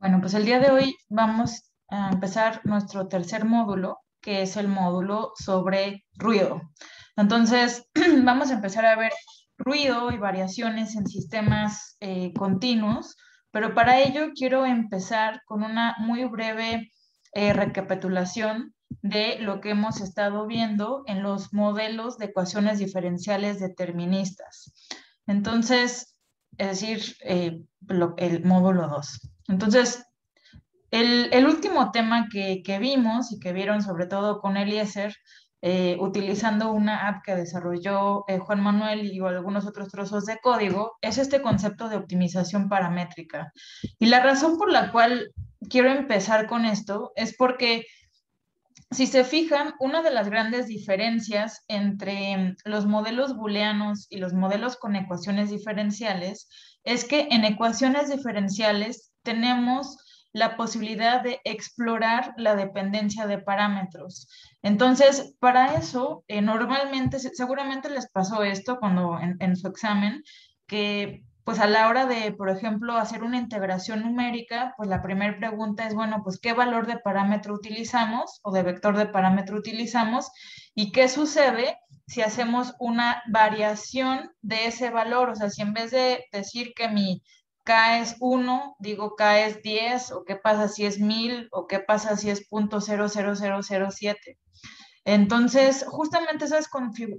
Bueno, pues el día de hoy vamos a empezar nuestro tercer módulo, que es el módulo sobre ruido. Entonces, vamos a empezar a ver ruido y variaciones en sistemas eh, continuos, pero para ello quiero empezar con una muy breve eh, recapitulación de lo que hemos estado viendo en los modelos de ecuaciones diferenciales deterministas. Entonces, es decir, eh, el módulo 2. Entonces, el, último tema que, vimos y que vieron sobre todo con Eliezer, eh, utilizando una app que desarrolló eh, Juan Manuel y algunos otros trozos de código, es este concepto de optimización paramétrica. Y la razón por la cual quiero empezar con esto es porque si se fijan, una de las grandes diferencias entre los modelos booleanos y los modelos con ecuaciones diferenciales es que en ecuaciones diferenciales tenemos la posibilidad de explorar la dependencia de parámetros. Entonces, para eso, eh, normalmente, seguramente les pasó esto cuando en, su examen, que pues a la hora de, por ejemplo, hacer una integración numérica, pues la primera pregunta es, bueno, pues qué valor de parámetro utilizamos o de vector de parámetro utilizamos y qué sucede si hacemos una variación de ese valor, o sea, si en vez de decir que mi K es 1, digo K es 10, o qué pasa si es 1000, o qué pasa si es .00007. Entonces, justamente esas,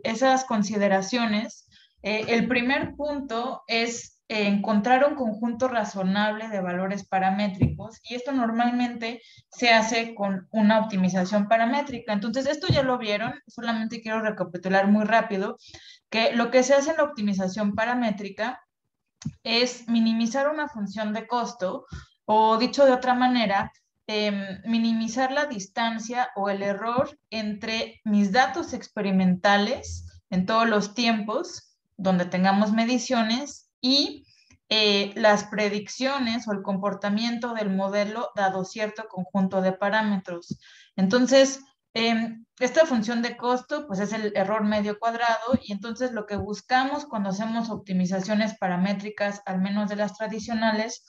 esas consideraciones, eh, el primer punto es encontrar un conjunto razonable de valores paramétricos y esto normalmente se hace con una optimización paramétrica. Entonces, esto ya lo vieron, solamente quiero recapitular muy rápido que lo que se hace en la optimización paramétrica es minimizar una función de costo o dicho de otra manera, em, minimizar la distancia o el error entre mis datos experimentales en todos los tiempos donde tengamos mediciones y eh, las predicciones o el comportamiento del modelo dado cierto conjunto de parámetros. Entonces, em, esta función de costo, pues es el error medio cuadrado y entonces lo que buscamos cuando hacemos optimizaciones paramétricas, al menos de las tradicionales,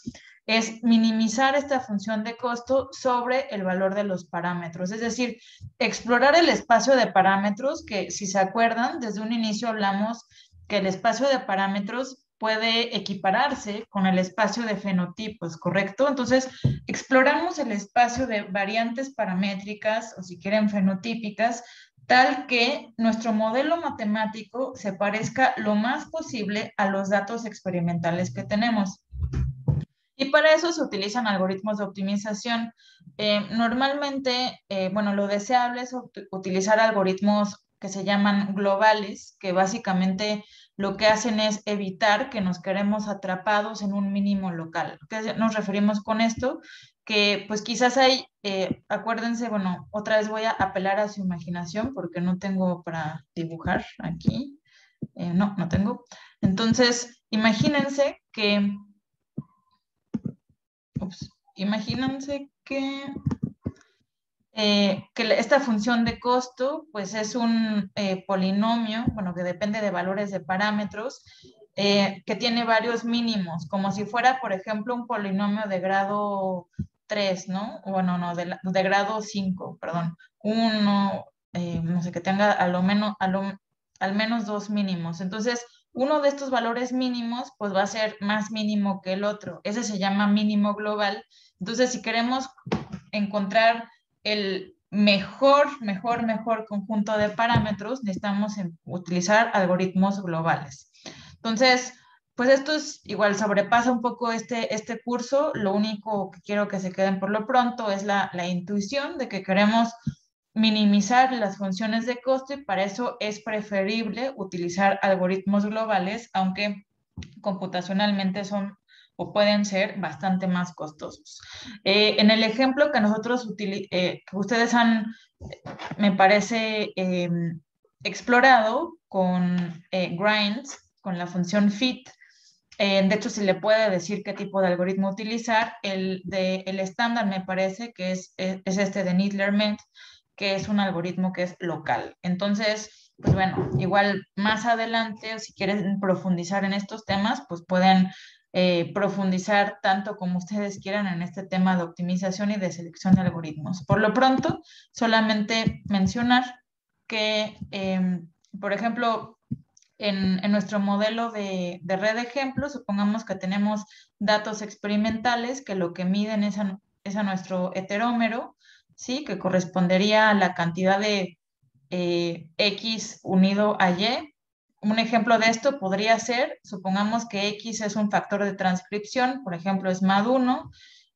es minimizar esta función de costo sobre el valor de los parámetros. Es decir, explorar el espacio de parámetros, que si se acuerdan, desde un inicio hablamos que el espacio de parámetros puede equipararse con el espacio de fenotipos, ¿correcto? Entonces, exploramos el espacio de variantes paramétricas o si quieren fenotípicas, tal que nuestro modelo matemático se parezca lo más posible a los datos experimentales que tenemos. Y para eso se utilizan algoritmos de optimización. Eh, normalmente, eh, bueno, lo deseable es utilizar algoritmos que se llaman globales, que básicamente lo que hacen es evitar que nos quedemos atrapados en un mínimo local. ¿Qué nos referimos con esto? Que pues quizás hay, eh, acuérdense, bueno, otra vez voy a apelar a su imaginación porque no tengo para dibujar aquí. Eh, no, no tengo. Entonces, imagínense que, ups, imagínense que eh, que esta función de costo, pues es un eh, polinomio, bueno, que depende de valores de parámetros, eh, que tiene varios mínimos, como si fuera, por ejemplo, un polinomio de grado 3, ¿no? Bueno, no, de, de grado 5, perdón. Uno, no sé, que tenga a lo menos, al menos dos mínimos. Entonces, uno de estos valores mínimos, pues va a ser más mínimo que el otro. Ese se llama mínimo global. Entonces, si queremos encontrar el mejor, mejor, mejor conjunto de parámetros, necesitamos utilizar algoritmos globales. Entonces, pues esto es igual, sobrepasa un poco este, este curso. Lo único que quiero que se queden por lo pronto es la, la intuición de que queremos minimizar las funciones de costo y para eso es preferible utilizar algoritmos globales, aunque computacionalmente son o pueden ser bastante más costosos. Eh, en el ejemplo que nosotros eh, que ustedes han, me parece, em, explorado con eh, grinds, con la función fit, de hecho, se le puede decir qué tipo de algoritmo utilizar. El, de, el estándar me parece que es, es, este de Needler-Ment, que es un algoritmo que es local. Entonces, pues bueno, igual más adelante, si quieren profundizar en estos temas, pues pueden eh, profundizar tanto como ustedes quieran en este tema de optimización y de selección de algoritmos. Por lo pronto, solamente mencionar que, em, por ejemplo, en, nuestro modelo de, red de ejemplos, supongamos que tenemos datos experimentales que lo que miden es a, nuestro heterómero, ¿sí? que correspondería a la cantidad de eh, X unido a Y. Un ejemplo de esto podría ser, supongamos que X es un factor de transcripción, por ejemplo, es MAD1,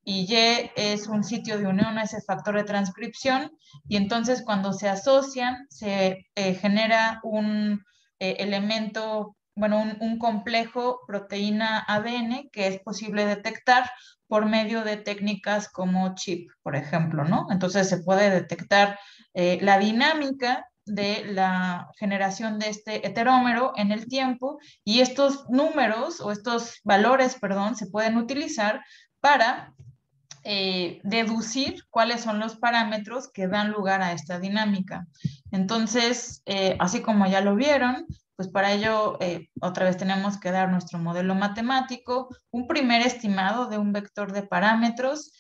y Y es un sitio de unión a ese factor de transcripción, y entonces cuando se asocian, se eh, genera un eh, elemento, bueno, un, complejo proteína ADN que es posible detectar por medio de técnicas como chip, por ejemplo, ¿no? Entonces se puede detectar eh, la dinámica de la generación de este heterómero en el tiempo y estos números o estos valores, perdón, se pueden utilizar para eh, deducir cuáles son los parámetros que dan lugar a esta dinámica. Entonces, eh, así como ya lo vieron, pues para ello eh, otra vez tenemos que dar nuestro modelo matemático, un primer estimado de un vector de parámetros,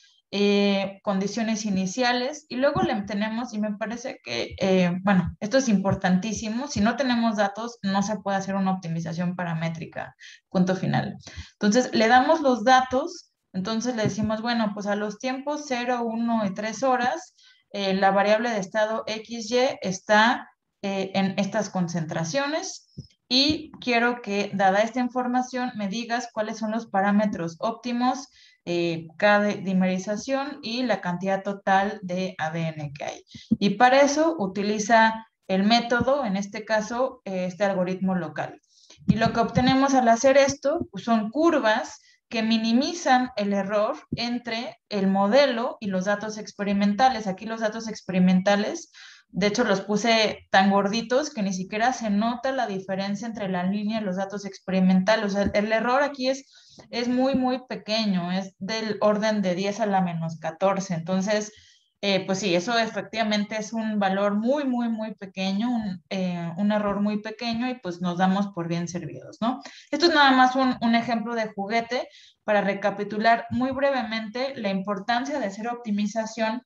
condiciones iniciales y luego le tenemos, y me parece que, bueno, esto es importantísimo, si no tenemos datos no se puede hacer una optimización paramétrica, punto final. Entonces, le damos los datos entonces le decimos, bueno, pues a los tiempos 0, 1 y 3 horas, eh, la variable de estado XY está eh, en estas concentraciones y quiero que, dada esta información, me digas cuáles son los parámetros óptimos, eh, cada dimerización y la cantidad total de ADN que hay. Y para eso utiliza el método, en este caso, este algoritmo local. Y lo que obtenemos al hacer esto pues son curvas que minimizan el error entre el modelo y los datos experimentales. Aquí los datos experimentales, de hecho los puse tan gorditos que ni siquiera se nota la diferencia entre la línea y los datos experimentales. O sea, el error aquí es, es muy, muy pequeño, es del orden de 10 a la menos 14. Entonces, eh, pues sí, eso efectivamente es un valor muy, muy, muy pequeño, eh, un, error muy pequeño y pues nos damos por bien servidos, ¿no? Esto es nada más un, un, ejemplo de juguete para recapitular muy brevemente la importancia de hacer optimización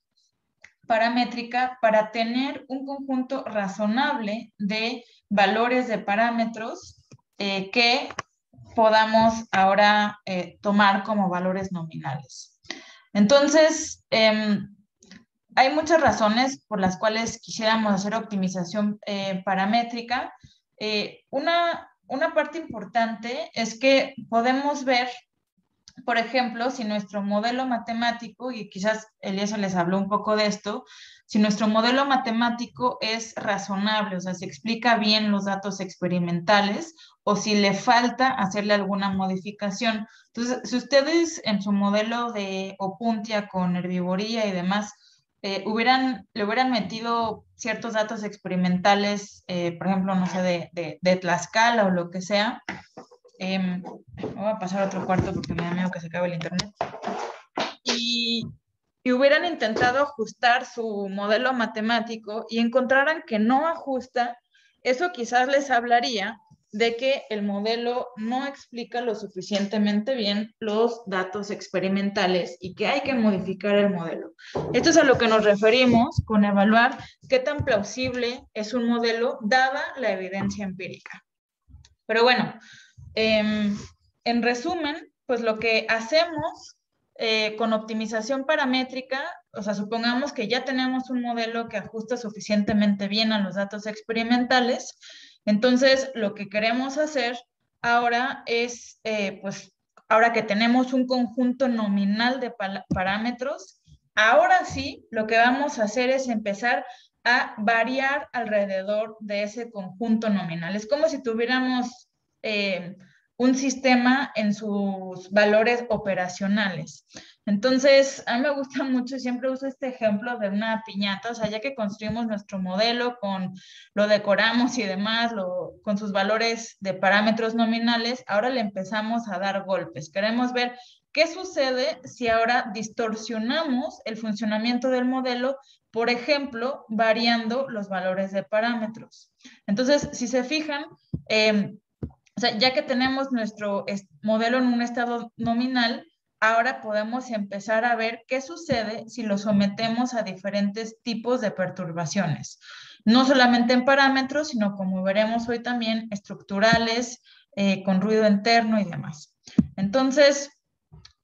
paramétrica para tener un conjunto razonable de valores de parámetros eh, que podamos ahora tomar como valores nominales. Entonces, em, hay muchas razones por las cuales quisiéramos hacer optimización eh, paramétrica. Eh, una, una parte importante es que podemos ver, por ejemplo, si nuestro modelo matemático, y quizás Elías les habló un poco de esto, si nuestro modelo matemático es razonable, o sea, se explica bien los datos experimentales, o si le falta hacerle alguna modificación. Entonces, si ustedes en su modelo de Opuntia con herbivoría y demás, eh, hubieran, le hubieran metido ciertos datos experimentales, eh, por ejemplo, no sé, de, de, Tlaxcala o lo que sea. Em, voy a pasar a otro cuarto porque me da miedo que se acabe el internet. Y, y hubieran intentado ajustar su modelo matemático y encontraran que no ajusta, eso quizás les hablaría de que el modelo no explica lo suficientemente bien los datos experimentales y que hay que modificar el modelo. Esto es a lo que nos referimos con evaluar qué tan plausible es un modelo dada la evidencia empírica. Pero bueno, em, en resumen, pues lo que hacemos eh, con optimización paramétrica, o sea, supongamos que ya tenemos un modelo que ajusta suficientemente bien a los datos experimentales, entonces, lo que queremos hacer ahora es, eh, pues, ahora que tenemos un conjunto nominal de parámetros, ahora sí, lo que vamos a hacer es empezar a variar alrededor de ese conjunto nominal. Es como si tuviéramos eh, un sistema en sus valores operacionales. Entonces, a mí me gusta mucho, siempre uso este ejemplo de una piñata, o sea, ya que construimos nuestro modelo, con lo decoramos y demás, lo, con sus valores de parámetros nominales, ahora le empezamos a dar golpes. Queremos ver qué sucede si ahora distorsionamos el funcionamiento del modelo, por ejemplo, variando los valores de parámetros. Entonces, si se fijan, eh, O sea, ya que tenemos nuestro modelo en un estado nominal, ahora podemos empezar a ver qué sucede si lo sometemos a diferentes tipos de perturbaciones. No solamente en parámetros, sino como veremos hoy también, estructurales, eh, con ruido interno y demás. Entonces,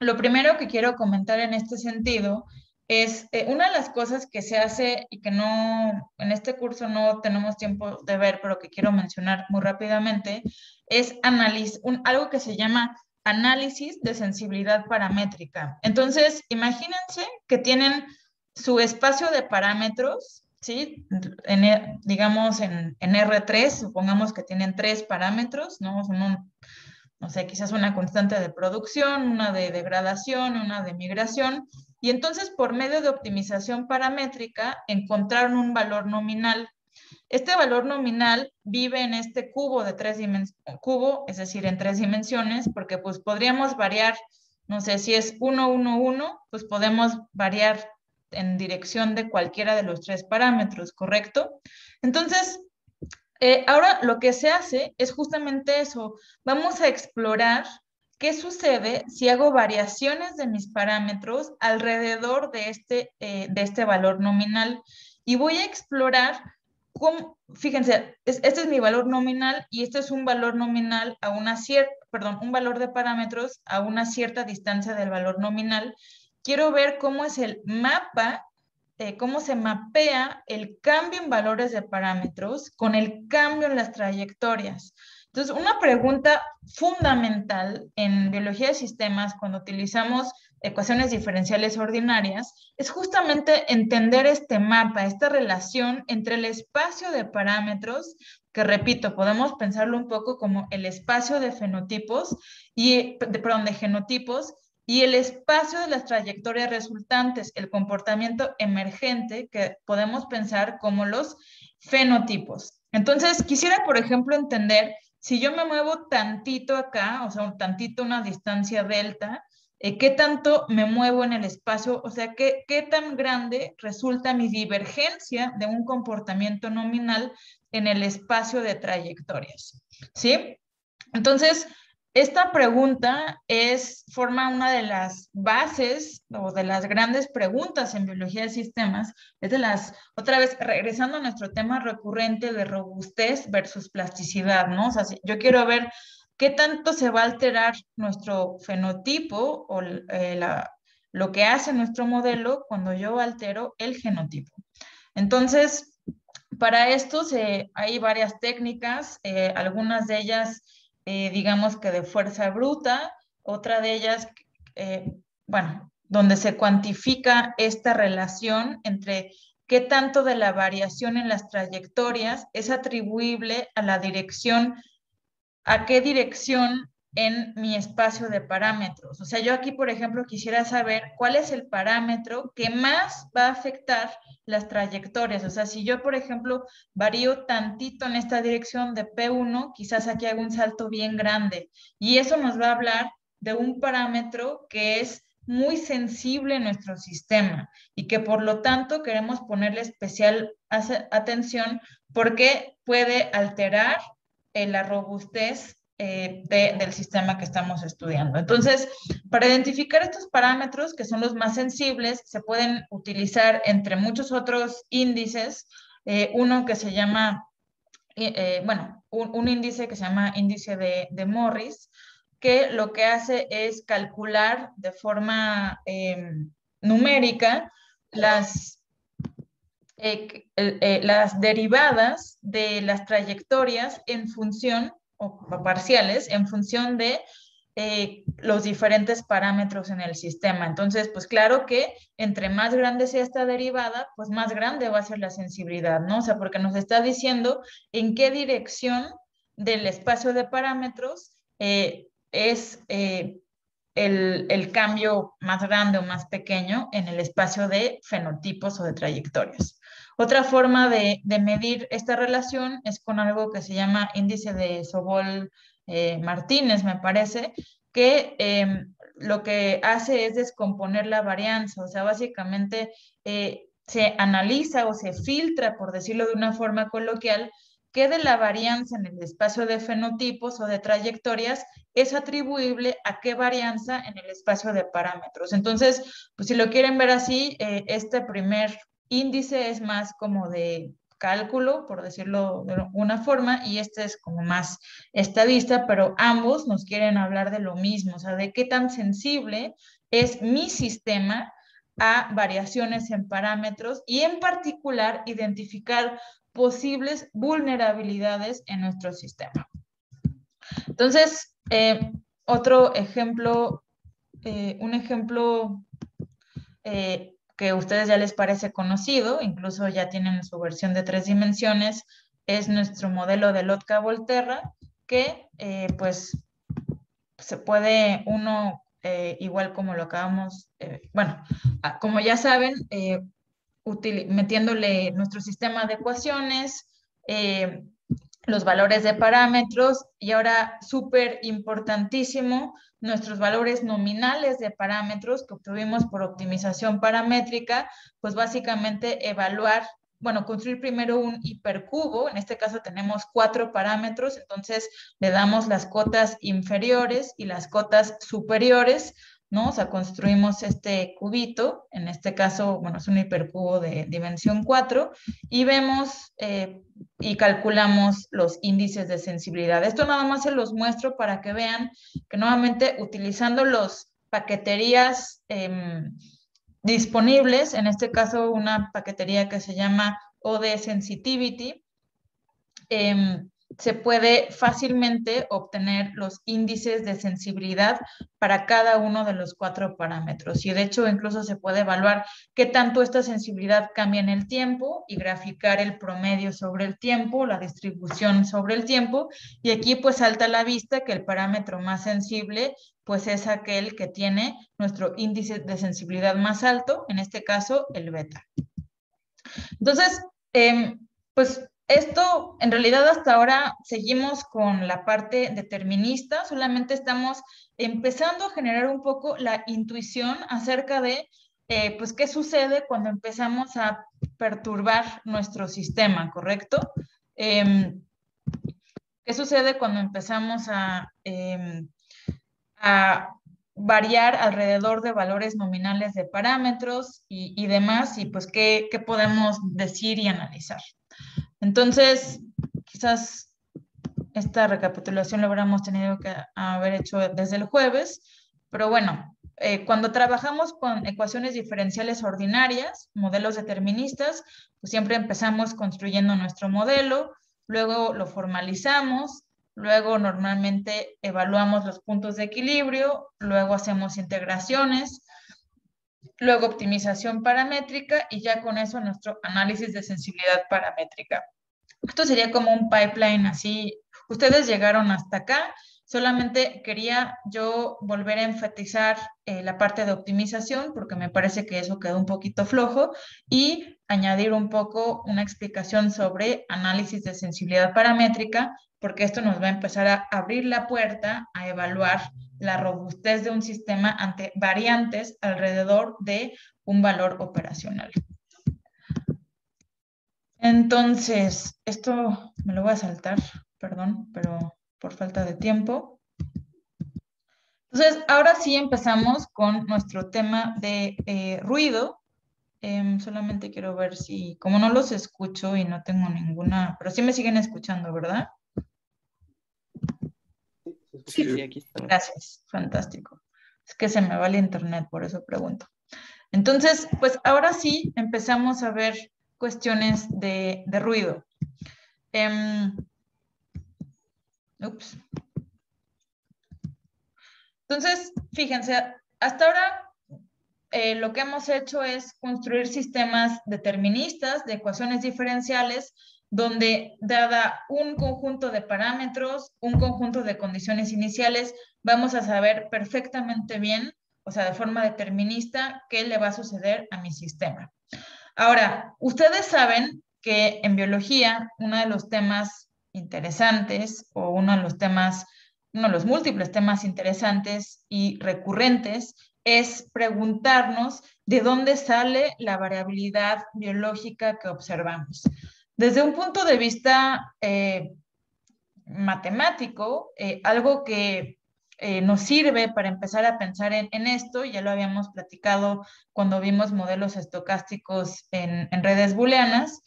lo primero que quiero comentar en este sentido es eh, una de las cosas que se hace y que no, en este curso no tenemos tiempo de ver, pero que quiero mencionar muy rápidamente, es un, algo que se llama análisis de sensibilidad paramétrica. Entonces, imagínense que tienen su espacio de parámetros, ¿sí? En, digamos en, en, R3, supongamos que tienen tres parámetros, ¿no? un, no sé, quizás una constante de producción, una de degradación, una de migración, y entonces por medio de optimización paramétrica encontraron un valor nominal. Este valor nominal vive en este cubo de tres dimensiones, cubo, es decir, en tres dimensiones, porque pues podríamos variar, no sé, si es 1, 1, 1, pues podemos variar en dirección de cualquiera de los tres parámetros, ¿correcto? Entonces, eh, ahora lo que se hace es justamente eso. Vamos a explorar qué sucede si hago variaciones de mis parámetros alrededor de este, eh, de este valor nominal. Y voy a explorar cómo, fíjense, este es mi valor nominal y este es un valor nominal a una cierta, perdón, un valor de parámetros a una cierta distancia del valor nominal. Quiero ver cómo es el mapa eh, cómo se mapea el cambio en valores de parámetros con el cambio en las trayectorias. Entonces, una pregunta fundamental en biología de sistemas cuando utilizamos ecuaciones diferenciales ordinarias es justamente entender este mapa, esta relación entre el espacio de parámetros, que repito, podemos pensarlo un poco como el espacio de fenotipos y, perdón, de genotipos y el espacio de las trayectorias resultantes, el comportamiento emergente que podemos pensar como los fenotipos. Entonces, quisiera, por ejemplo, entender si yo me muevo tantito acá, o sea, un tantito una distancia delta, eh, ¿qué tanto me muevo en el espacio? O sea, ¿qué, ¿qué tan grande resulta mi divergencia de un comportamiento nominal en el espacio de trayectorias? ¿Sí? Entonces, esta pregunta es, forma una de las bases o de las grandes preguntas en biología de sistemas. Es de las, otra vez, regresando a nuestro tema recurrente de robustez versus plasticidad, ¿no? O sea, yo quiero ver qué tanto se va a alterar nuestro fenotipo o eh, lo que hace nuestro modelo cuando yo altero el genotipo. Entonces, para esto hay varias técnicas, eh, algunas de ellas eh, digamos que de fuerza bruta, otra de ellas, eh, bueno, donde se cuantifica esta relación entre qué tanto de la variación en las trayectorias es atribuible a la dirección, a qué dirección en mi espacio de parámetros. O sea, yo aquí, por ejemplo, quisiera saber cuál es el parámetro que más va a afectar las trayectorias. O sea, si yo, por ejemplo, varío tantito en esta dirección de P1, quizás aquí hago un salto bien grande. Y eso nos va a hablar de un parámetro que es muy sensible en nuestro sistema y que por lo tanto queremos ponerle especial atención porque puede alterar eh, la robustez eh, del sistema que estamos estudiando. Entonces, para identificar estos parámetros, que son los más sensibles, se pueden utilizar entre muchos otros índices, eh, uno que se llama, eh, bueno, un, índice que se llama índice de, de, Morris, que lo que hace es calcular de forma em, numérica las las derivadas de las trayectorias en función o parciales en función de eh, los diferentes parámetros en el sistema. Entonces, pues claro que entre más grande sea esta derivada, pues más grande va a ser la sensibilidad, ¿no? O sea, porque nos está diciendo en qué dirección del espacio de parámetros eh, es eh, el, el, cambio más grande o más pequeño en el espacio de fenotipos o de trayectorias. Otra forma de, medir esta relación es con algo que se llama índice de Sobol eh, Martínez, me parece, que em, lo que hace es descomponer la varianza, o sea, básicamente eh, se analiza o se filtra, por decirlo de una forma coloquial, qué de la varianza en el espacio de fenotipos o de trayectorias es atribuible a qué varianza en el espacio de parámetros. Entonces, pues si lo quieren ver así, eh, este primer índice es más como de cálculo, por decirlo de una forma, y este es como más estadista, pero ambos nos quieren hablar de lo mismo, o sea, de qué tan sensible es mi sistema a variaciones en parámetros y en particular identificar posibles vulnerabilidades en nuestro sistema. Entonces, eh, otro ejemplo, eh, un ejemplo eh, que a ustedes ya les parece conocido, incluso ya tienen su versión de tres dimensiones, es nuestro modelo de Lotka-Volterra, que pues se puede uno, igual como lo acabamos, bueno, ah, como ya saben, metiéndole nuestro sistema de ecuaciones, eh, los valores de parámetros y ahora súper importantísimo, nuestros valores nominales de parámetros que obtuvimos por optimización paramétrica, pues básicamente evaluar, bueno, construir primero un hipercubo, en este caso tenemos cuatro parámetros, entonces le damos las cotas inferiores y las cotas superiores, ¿no? O sea, construimos este cubito, en este caso, bueno, es un hipercubo de dimensión 4, y vemos eh, y calculamos los índices de sensibilidad. Esto nada más se los muestro para que vean que nuevamente utilizando los paqueterías em, disponibles, en este caso una paquetería que se llama OD Sensitivity, em, se puede fácilmente obtener los índices de sensibilidad para cada uno de los cuatro parámetros. Y de hecho, incluso se puede evaluar qué tanto esta sensibilidad cambia en el tiempo y graficar el promedio sobre el tiempo, la distribución sobre el tiempo. Y aquí pues salta a la vista que el parámetro más sensible pues es aquel que tiene nuestro índice de sensibilidad más alto, en este caso el beta. Entonces, em, pues esto, en realidad hasta ahora seguimos con la parte determinista, solamente estamos empezando a generar un poco la intuición acerca de, eh, pues, qué sucede cuando empezamos a perturbar nuestro sistema, ¿correcto? Em, ¿Qué sucede cuando empezamos a, em, a variar alrededor de valores nominales de parámetros y, demás, y pues qué, qué podemos decir y analizar. Entonces, quizás esta recapitulación lo hubiéramos tenido que haber hecho desde el jueves, pero bueno, eh, cuando trabajamos con ecuaciones diferenciales ordinarias, modelos deterministas, pues siempre empezamos construyendo nuestro modelo, luego lo formalizamos, luego normalmente evaluamos los puntos de equilibrio, luego hacemos integraciones, luego optimización paramétrica y ya con eso nuestro análisis de sensibilidad paramétrica. Esto sería como un pipeline así. Ustedes llegaron hasta acá. Solamente quería yo volver a enfatizar eh, la parte de optimización porque me parece que eso quedó un poquito flojo y añadir un poco una explicación sobre análisis de sensibilidad paramétrica porque esto nos va a empezar a abrir la puerta a evaluar la robustez de un sistema ante variantes alrededor de un valor operacional. Entonces, esto me lo voy a saltar, perdón, pero por falta de tiempo. Entonces, ahora sí empezamos con nuestro tema de eh, ruido. Em, solamente quiero ver si, como no los escucho y no tengo ninguna, pero sí me siguen escuchando, ¿verdad? Sí, aquí está. Gracias, fantástico. Es que se me va el internet, por eso pregunto. Entonces, pues ahora sí empezamos a ver cuestiones de, ruido. Em, Entonces, fíjense, hasta ahora eh, lo que hemos hecho es construir sistemas deterministas de ecuaciones diferenciales donde dada un conjunto de parámetros, un conjunto de condiciones iniciales, vamos a saber perfectamente bien, o sea, de forma determinista, qué le va a suceder a mi sistema. Ahora, ustedes saben que en biología uno de los temas interesantes o uno de los temas, uno de los múltiples temas interesantes y recurrentes es preguntarnos de dónde sale la variabilidad biológica que observamos. Desde un punto de vista eh, matemático, eh, algo que eh, nos sirve para empezar a pensar en, esto, ya lo habíamos platicado cuando vimos modelos estocásticos en, redes booleanas,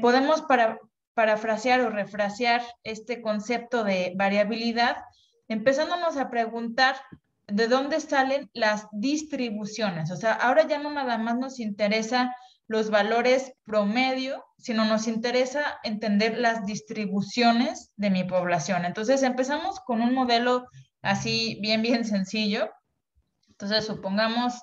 podemos para, parafrasear o refrasear este concepto de variabilidad empezándonos a preguntar de dónde salen las distribuciones. O sea, ahora ya no nada más nos interesa los valores promedio, sino nos interesa entender las distribuciones de mi población. Entonces empezamos con un modelo así bien, bien sencillo. Entonces supongamos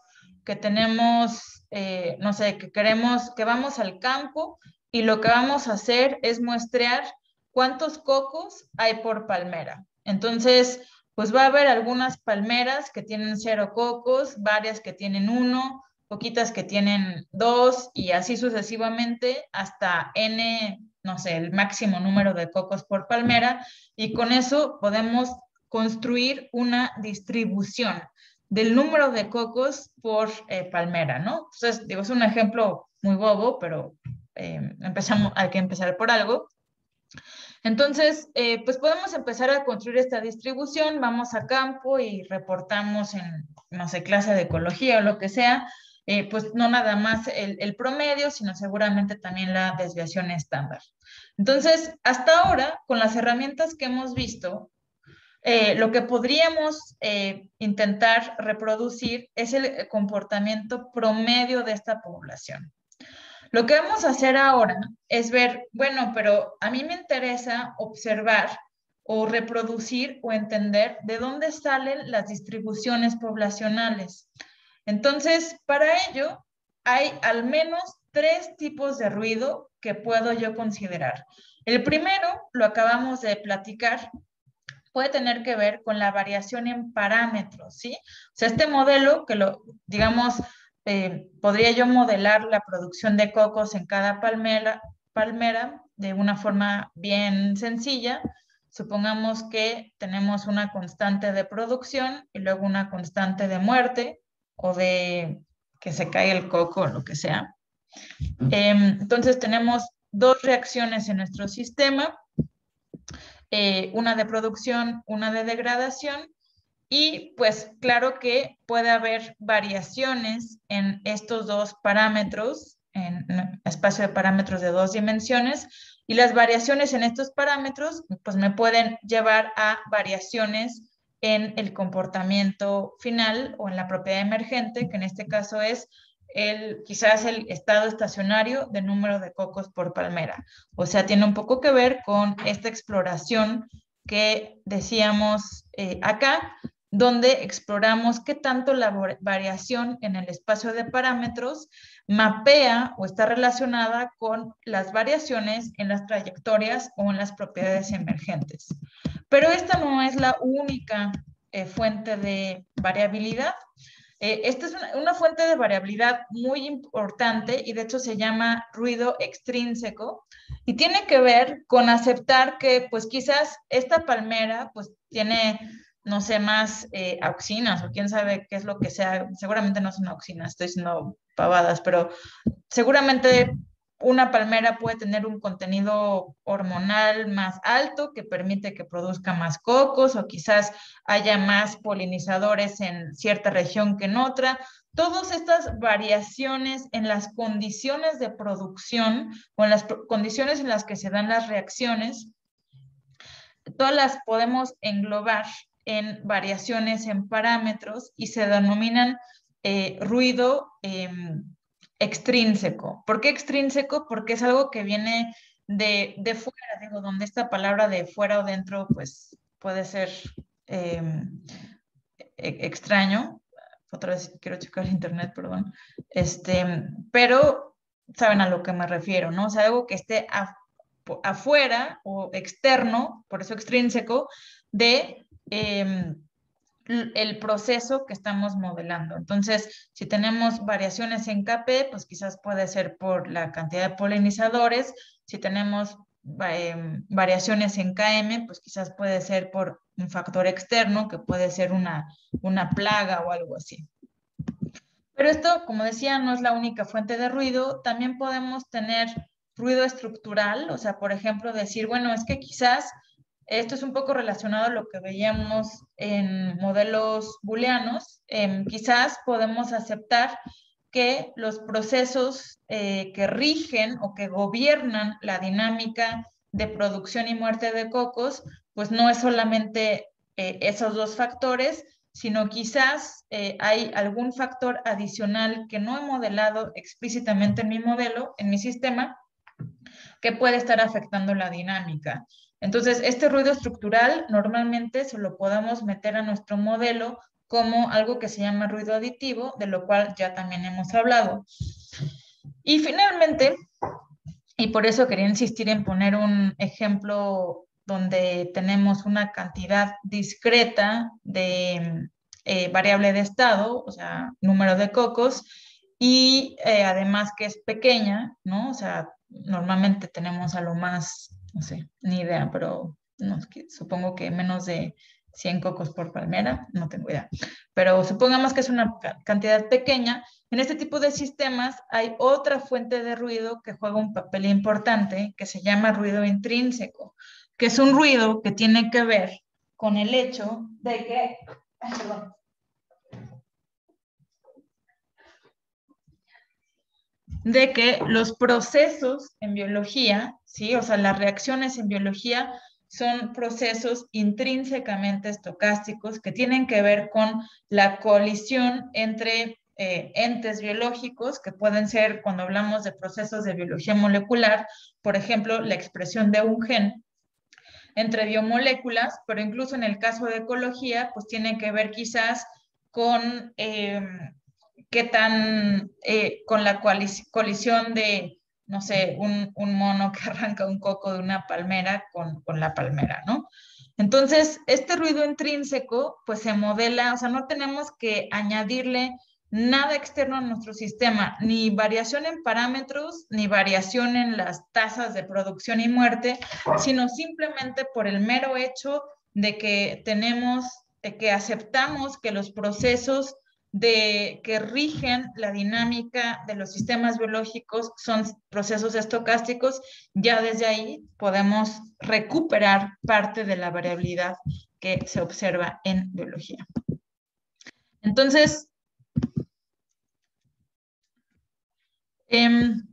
que tenemos, eh, no sé, que queremos, que vamos al campo y lo que vamos a hacer es muestrear cuántos cocos hay por palmera. Entonces, pues va a haber algunas palmeras que tienen cero cocos, varias que tienen uno, poquitas que tienen dos y así sucesivamente hasta n, no sé, el máximo número de cocos por palmera y con eso podemos construir una distribución del número de cocos por eh, palmera, ¿no? Entonces, digo, es un ejemplo muy bobo, pero eh, empezamos, hay que empezar por algo. Entonces, eh, pues podemos empezar a construir esta distribución, vamos a campo y reportamos en, no sé, clase de ecología o lo que sea, eh, pues no nada más el, promedio, sino seguramente también la desviación estándar. Entonces, hasta ahora, con las herramientas que hemos visto, eh, lo que podríamos eh, intentar reproducir es el comportamiento promedio de esta población. Lo que vamos a hacer ahora es ver, bueno, pero a mí me interesa observar o reproducir o entender de dónde salen las distribuciones poblacionales. Entonces, para ello, hay al menos tres tipos de ruido que puedo yo considerar. El primero, lo acabamos de platicar, puede tener que ver con la variación en parámetros, ¿sí? O sea, este modelo que lo, digamos, eh, podría yo modelar la producción de cocos en cada palmera, palmera de una forma bien sencilla. Supongamos que tenemos una constante de producción y luego una constante de muerte o de que se caiga el coco o lo que sea. Em, entonces tenemos dos reacciones en nuestro sistema, eh, una de producción, una de degradación, y pues claro que puede haber variaciones en estos dos parámetros, en espacio de parámetros de dos dimensiones, y las variaciones en estos parámetros pues me pueden llevar a variaciones en el comportamiento final o en la propiedad emergente, que en este caso es el, quizás el estado estacionario de número de cocos por palmera. O sea, tiene un poco que ver con esta exploración que decíamos eh, acá, donde exploramos qué tanto la variación en el espacio de parámetros mapea o está relacionada con las variaciones en las trayectorias o en las propiedades emergentes. Pero esta no es la única eh, fuente de variabilidad. Eh, esta es una, fuente de variabilidad muy importante y de hecho se llama ruido extrínseco y tiene que ver con aceptar que pues quizás esta palmera pues tiene no sé, más eh, auxinas o quién sabe qué es lo que sea, seguramente no son auxinas, estoy diciendo pavadas, pero seguramente una palmera puede tener un contenido hormonal más alto que permite que produzca más cocos o quizás haya más polinizadores en cierta región que en otra. Todas estas variaciones en las condiciones de producción o en las condiciones en las que se dan las reacciones, todas las podemos englobar en variaciones en parámetros y se denominan eh, ruido em, extrínseco. ¿Por qué extrínseco? Porque es algo que viene de, de, fuera, digo, donde esta palabra de fuera o dentro, pues puede ser em, e, extraño. Otra vez quiero checar internet, perdón. Este, pero saben a lo que me refiero, ¿no? O sea, algo que esté afuera o externo, por eso extrínseco, de em, el proceso que estamos modelando. Entonces, si tenemos variaciones en KP, pues quizás puede ser por la cantidad de polinizadores. Si tenemos em, variaciones en KM, pues quizás puede ser por un factor externo, que puede ser una, una plaga o algo así. Pero esto, como decía, no es la única fuente de ruido. También podemos tener ruido estructural, o sea, por ejemplo, decir, bueno, es que quizás esto es un poco relacionado a lo que veíamos en modelos booleanos, em, quizás podemos aceptar que los procesos eh, que rigen o que gobiernan la dinámica de producción y muerte de cocos, pues no es solamente eh, esos dos factores, sino quizás eh, hay algún factor adicional que no he modelado explícitamente en mi modelo, en mi sistema, que puede estar afectando la dinámica. Entonces, este ruido estructural normalmente se lo podemos meter a nuestro modelo como algo que se llama ruido aditivo, de lo cual ya también hemos hablado. Y finalmente, y por eso quería insistir en poner un ejemplo donde tenemos una cantidad discreta de eh, variable de estado, o sea, número de cocos, y eh, además que es pequeña, ¿no? O sea, normalmente tenemos a lo más, no sé, ni idea, pero no, supongo que menos de 100 cocos por palmera, no tengo idea. Pero supongamos que es una cantidad pequeña. En este tipo de sistemas hay otra fuente de ruido que juega un papel importante, que se llama ruido intrínseco, que es un ruido que tiene que ver con el hecho de que... de que los procesos en biología, ¿sí? O sea, las reacciones en biología son procesos intrínsecamente estocásticos que tienen que ver con la colisión entre eh, entes biológicos, que pueden ser, cuando hablamos de procesos de biología molecular, por ejemplo, la expresión de un gen entre biomoléculas, pero incluso en el caso de ecología, pues tiene que ver quizás con eh, qué tan, eh, con la colisión de no sé, un, mono que arranca un coco de una palmera con, con, la palmera, ¿no? Entonces, este ruido intrínseco, pues se modela, o sea, no tenemos que añadirle nada externo a nuestro sistema, ni variación en parámetros, ni variación en las tasas de producción y muerte, sino simplemente por el mero hecho de que tenemos, de que aceptamos que los procesos de que rigen la dinámica de los sistemas biológicos son procesos estocásticos, ya desde ahí podemos recuperar parte de la variabilidad que se observa en biología. Entonces, em,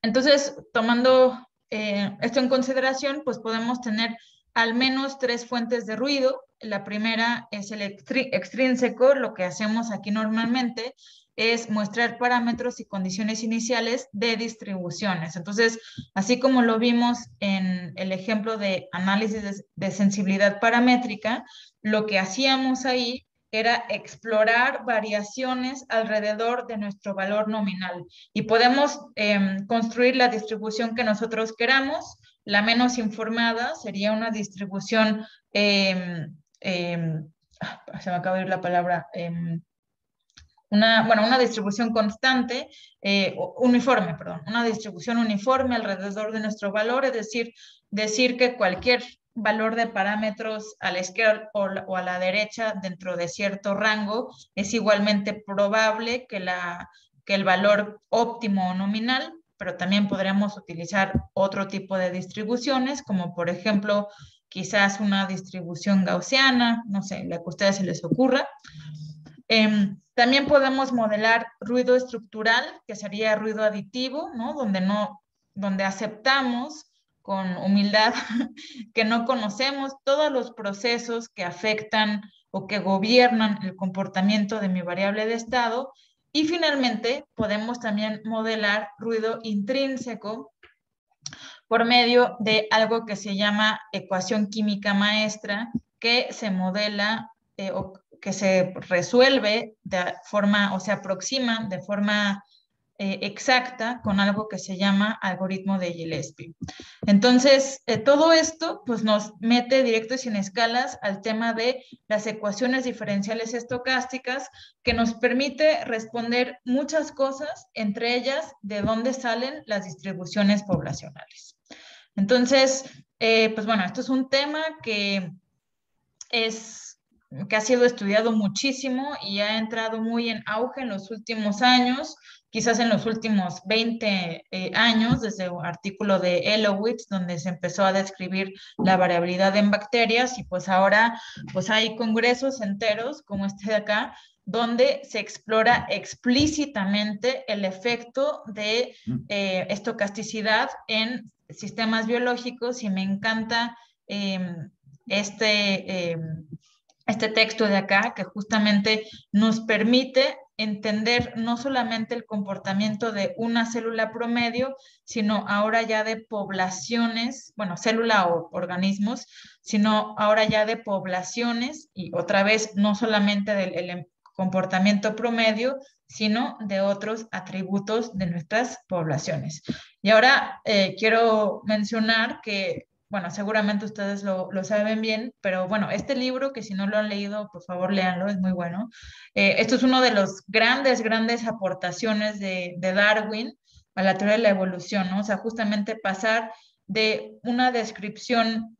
entonces tomando eh, esto en consideración, pues podemos tener al menos tres fuentes de ruido. La primera es el extrínseco. Lo que hacemos aquí normalmente es mostrar parámetros y condiciones iniciales de distribuciones. Entonces, así como lo vimos en el ejemplo de análisis de, sensibilidad paramétrica, lo que hacíamos ahí era explorar variaciones alrededor de nuestro valor nominal y podemos em, construir la distribución que nosotros queramos la menos informada sería una distribución, em, ah, se me acaba de ir la palabra, em, una, bueno, una distribución constante, eh, uniforme, perdón, una distribución uniforme alrededor de nuestro valor, es decir, decir que cualquier valor de parámetros a la izquierda o, a la derecha dentro de cierto rango es igualmente probable que, la, que el valor óptimo o nominal pero también podríamos utilizar otro tipo de distribuciones, como por ejemplo, quizás una distribución gaussiana, no sé, la que a ustedes se les ocurra. Em, también podemos modelar ruido estructural, que sería ruido aditivo, ¿no? Donde, no, donde aceptamos con humildad que no conocemos todos los procesos que afectan o que gobiernan el comportamiento de mi variable de estado y finalmente, podemos también modelar ruido intrínseco por medio de algo que se llama ecuación química maestra, que se modela eh, o que se resuelve de forma o se aproxima de forma eh, exacta con algo que se llama algoritmo de Gillespie. Entonces, eh, todo esto pues, nos mete directo y sin escalas al tema de las ecuaciones diferenciales estocásticas que nos permite responder muchas cosas, entre ellas de dónde salen las distribuciones poblacionales. Entonces, eh, pues bueno, esto es un tema que es que ha sido estudiado muchísimo y ha entrado muy en auge en los últimos años, quizás en los últimos 20 eh, años, desde un artículo de Elowitz, donde se empezó a describir la variabilidad en bacterias y pues ahora pues hay congresos enteros como este de acá, donde se explora explícitamente el efecto de mm. eh, estocasticidad en sistemas biológicos y me encanta em, este, em, este texto de acá que justamente nos permite entender no solamente el comportamiento de una célula promedio, sino ahora ya de poblaciones, bueno, célula o organismos, sino ahora ya de poblaciones y otra vez no solamente del em, comportamiento promedio, sino de otros atributos de nuestras poblaciones. Y ahora eh, quiero mencionar que bueno, seguramente ustedes lo, saben bien, pero bueno, este libro, que si no lo han leído, por favor léanlo, es muy bueno. Eh, esto es uno de los grandes, grandes aportaciones de, Darwin a la teoría de la evolución, ¿no? O sea, justamente pasar de una descripción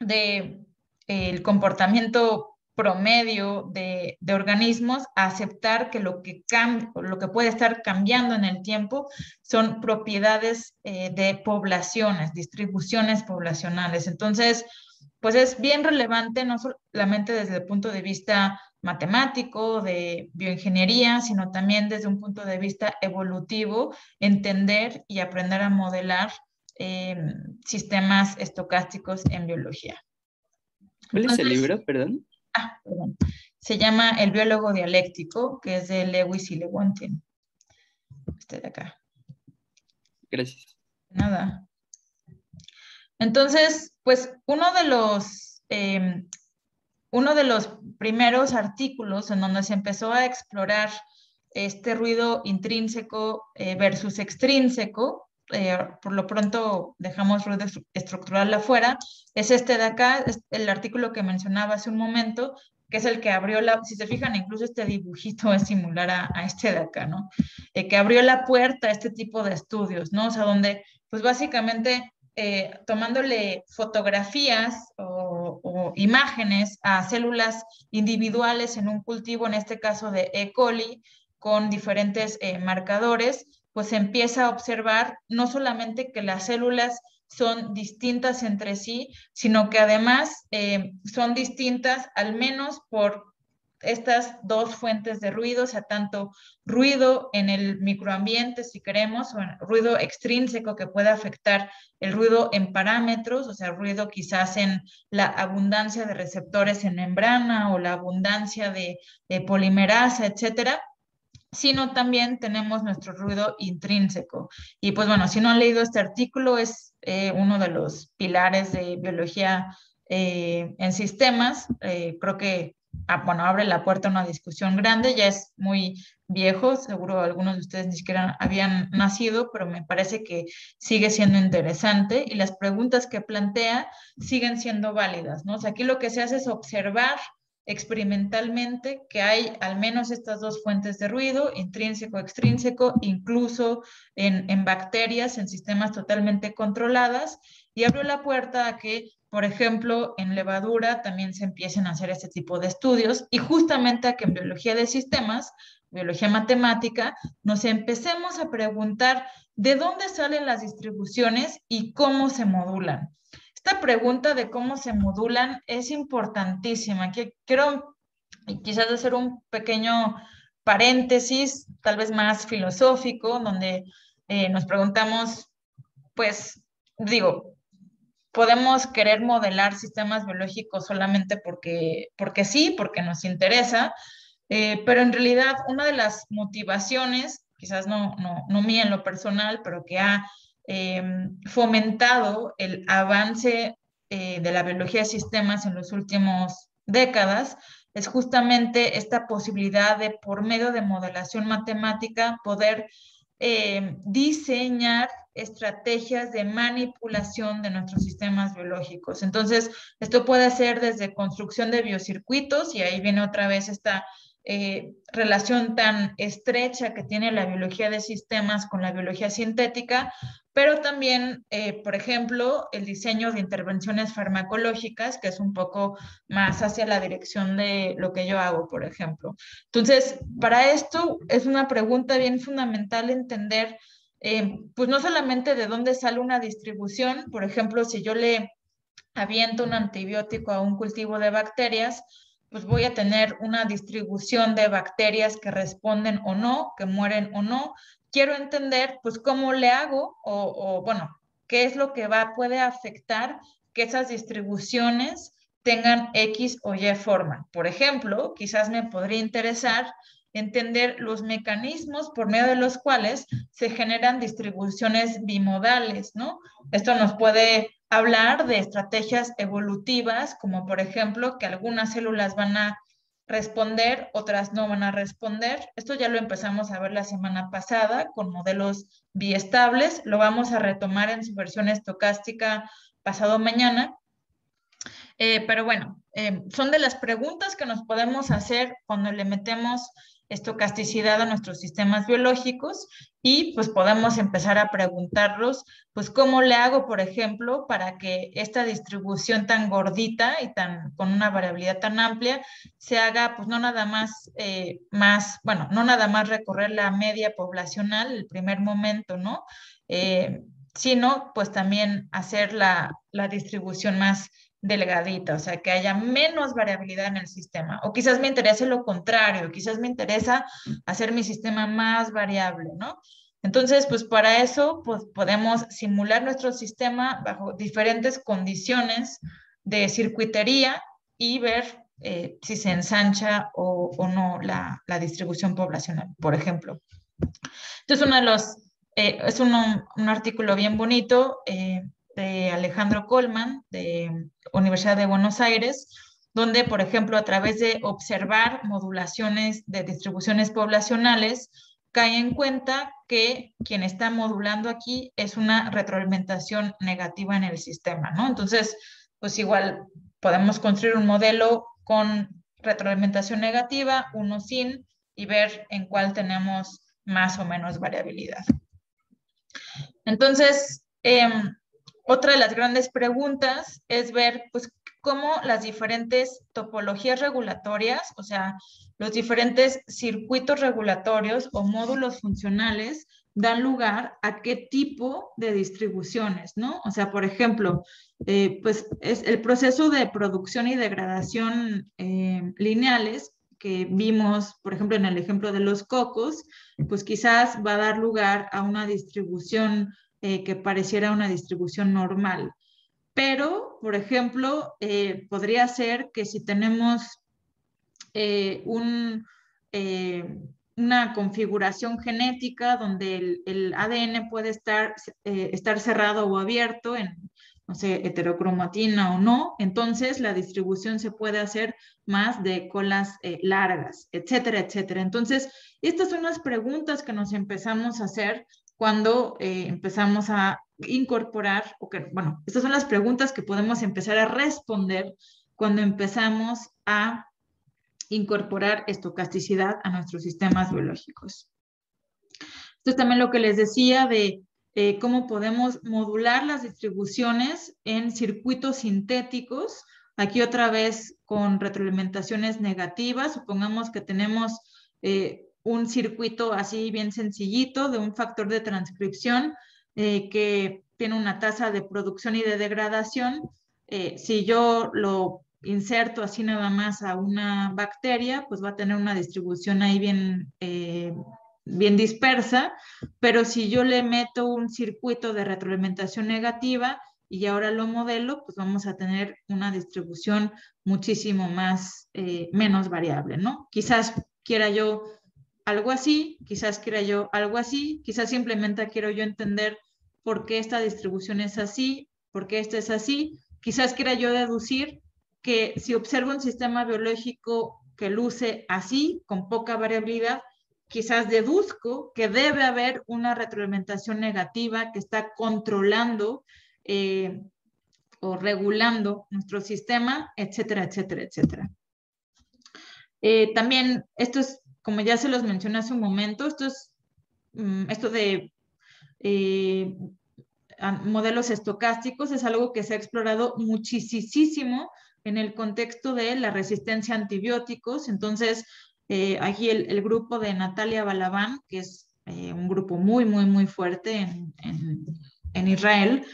de eh, comportamiento promedio de, organismos a aceptar que lo que, lo que puede estar cambiando en el tiempo son propiedades eh, de poblaciones, distribuciones poblacionales. Entonces, pues es bien relevante no solamente desde el punto de vista matemático, de bioingeniería, sino también desde un punto de vista evolutivo, entender y aprender a modelar em, sistemas estocásticos en biología. ¿Cuál es el libro, perdón? Ah, Se llama El biólogo dialéctico, que es de Lewis y Lewontin. Este de acá. Gracias. Nada. Entonces, pues uno de los, em, uno de los primeros artículos en donde se empezó a explorar este ruido intrínseco eh, versus extrínseco, eh, por lo pronto dejamos ruido estructural afuera, es este de acá, es el artículo que mencionaba hace un momento, que es el que abrió la, si se fijan, incluso este dibujito es similar a, este de acá, ¿no? Eh, que abrió la puerta a este tipo de estudios, ¿no? O sea, donde, pues básicamente, eh, tomándole fotografías o, o, imágenes a células individuales en un cultivo, en este caso de E. coli, con diferentes marcadores, pues empieza a observar no solamente que las células son distintas entre sí, sino que además eh, son distintas al menos por estas dos fuentes de ruido, o sea, tanto ruido en el microambiente, si queremos, o ruido extrínseco que puede afectar el ruido en parámetros, o sea, ruido quizás en la abundancia de receptores en membrana o la abundancia de, de polimerasa, etcétera, sino también tenemos nuestro ruido intrínseco. Y pues bueno, si no han leído este artículo, es eh, uno de los pilares de biología eh, en sistemas. Eh, creo que, ah, bueno, abre la puerta a una discusión grande, ya es muy viejo, seguro algunos de ustedes ni siquiera habían nacido, pero me parece que sigue siendo interesante y las preguntas que plantea siguen siendo válidas, ¿no? O aquí lo que se hace es observar experimentalmente que hay al menos estas dos fuentes de ruido, intrínseco, extrínseco, incluso en, bacterias, en sistemas totalmente controladas, y abrió la puerta a que, por ejemplo, en levadura también se empiecen a hacer este tipo de estudios, y justamente a que en biología de sistemas, biología matemática, nos empecemos a preguntar de dónde salen las distribuciones y cómo se modulan. Esta pregunta de cómo se modulan es importantísima. Quiero quizás hacer un pequeño paréntesis, tal vez más filosófico, donde eh, nos preguntamos, pues, digo, podemos querer modelar sistemas biológicos solamente porque, porque sí, porque nos interesa, eh, pero en realidad una de las motivaciones, quizás no, no, no mía en lo personal, pero que ha Em, fomentado el avance eh, de la biología de sistemas en los últimos décadas es justamente esta posibilidad de, por medio de modelación matemática, poder em, diseñar estrategias de manipulación de nuestros sistemas biológicos. Entonces, esto puede ser desde construcción de biocircuitos, y ahí viene otra vez esta eh, relación tan estrecha que tiene la biología de sistemas con la biología sintética, pero también, eh, por ejemplo, el diseño de intervenciones farmacológicas, que es un poco más hacia la dirección de lo que yo hago, por ejemplo. Entonces, para esto es una pregunta bien fundamental entender, eh, pues no solamente de dónde sale una distribución, por ejemplo, si yo le aviento un antibiótico a un cultivo de bacterias, pues voy a tener una distribución de bacterias que responden o no, que mueren o no. Quiero entender, pues, cómo le hago o, bueno, qué es lo que va, puede afectar que esas distribuciones tengan X o Y forma. Por ejemplo, quizás me podría interesar entender los mecanismos por medio de los cuales se generan distribuciones bimodales, ¿no? Esto nos puede hablar de estrategias evolutivas, como por ejemplo que algunas células van a responder, otras no van a responder. Esto ya lo empezamos a ver la semana pasada con modelos biestables. Lo vamos a retomar en su versión estocástica pasado mañana. Eh, pero bueno, eh, son de las preguntas que nos podemos hacer cuando le metemos estocasticidad a nuestros sistemas biológicos y pues podemos empezar a preguntarlos, pues cómo le hago, por ejemplo, para que esta distribución tan gordita y tan con una variabilidad tan amplia se haga, pues no nada más, eh, más, bueno, no nada más recorrer la media poblacional, el primer momento, ¿no? Eh, sino pues también hacer la, la distribución más delgadita, o sea, que haya menos variabilidad en el sistema. O quizás me interese lo contrario, quizás me interesa hacer mi sistema más variable, ¿no? Entonces, pues para eso, pues podemos simular nuestro sistema bajo diferentes condiciones de circuitería y ver eh, si se ensancha o, no la, distribución poblacional, por ejemplo. Entonces, uno de los, eh, es un, un, artículo bien bonito eh, de Alejandro Colman, de Universidad de Buenos Aires, donde, por ejemplo, a través de observar modulaciones de distribuciones poblacionales, cae en cuenta que quien está modulando aquí es una retroalimentación negativa en el sistema, ¿no? Entonces, pues igual podemos construir un modelo con retroalimentación negativa, uno sin, y ver en cuál tenemos más o menos variabilidad. Entonces, eh, otra de las grandes preguntas es ver pues, cómo las diferentes topologías regulatorias, o sea, los diferentes circuitos regulatorios o módulos funcionales dan lugar a qué tipo de distribuciones, ¿no? O sea, por ejemplo, eh, pues es el proceso de producción y degradación eh, lineales que vimos, por ejemplo, en el ejemplo de los cocos, pues quizás va a dar lugar a una distribución eh, que pareciera una distribución normal. Pero, por ejemplo, eh, podría ser que si tenemos eh, un, una configuración genética donde el, ADN puede estar, estar cerrado o abierto en, no sé, heterocromatina o no, entonces la distribución se puede hacer más de colas largas, etcétera, etcétera. Entonces, estas son las preguntas que nos empezamos a hacer cuando eh, empezamos a incorporar, bueno, estas son las preguntas que podemos empezar a responder cuando empezamos a incorporar estocasticidad a nuestros sistemas biológicos. Esto es también lo que les decía de eh, cómo podemos modular las distribuciones en circuitos sintéticos. Aquí otra vez con retroalimentaciones negativas. Supongamos que tenemos eh, un circuito así bien sencillito de un factor de transcripción eh, que tiene una tasa de producción y de degradación. Eh, si yo lo inserto así nada más a una bacteria, pues va a tener una distribución ahí bien, eh, bien dispersa, pero si yo le meto un circuito de retroalimentación negativa y ahora lo modelo, pues vamos a tener una distribución muchísimo más, menos variable, ¿no? Quizás quiera yo algo así, quizás quiera yo algo así, quizás simplemente quiero yo entender por qué esta distribución es así, por qué esta es así, quizás quiera yo deducir que si observo un sistema biológico que luce así, con poca variabilidad, quizás deduzco que debe haber una retroalimentación negativa que está controlando eh, o regulando nuestro sistema, etcétera, etcétera, etcétera. Eh, también, esto es, como ya se los mencioné hace un momento, esto es, mm, esto de eh, modelos estocásticos es algo que se ha explorado muchísimo en el contexto de la resistencia a antibióticos. Entonces, eh, aquí el, grupo de Natalia Balabán, que es un grupo muy, muy, muy fuerte en, en Israel,